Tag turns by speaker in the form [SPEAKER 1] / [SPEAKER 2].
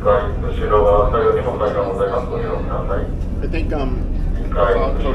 [SPEAKER 1] I think um
[SPEAKER 2] 2